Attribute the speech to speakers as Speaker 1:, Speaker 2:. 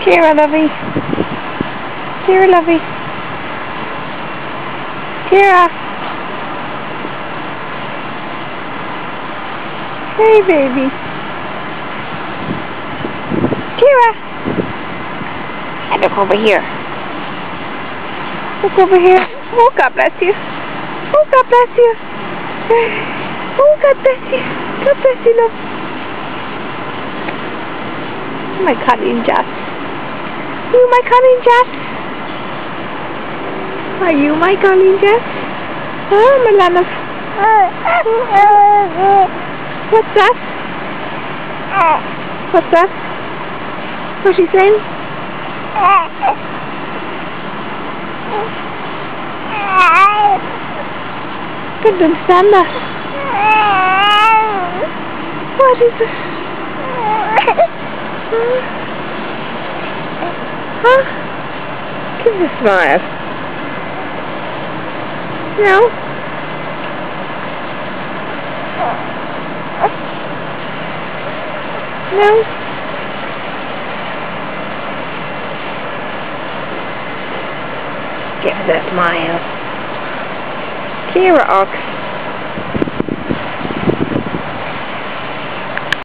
Speaker 1: Ciara, lovey. Ciara, lovey. Ciara. Hey, baby. Ciara. And look over here. Look over here. Oh, God bless you. Oh, God bless you. Oh, God bless you. God bless you, love. Oh, my cunning Jess. You my cunning Jess? Are you my cunning Jess? Oh, Milana. What's that? What's that? What's she saying? Couldn't understand that. What is it? Huh? Give me a smile. No? No? Give me that smile. Ciara Ocks.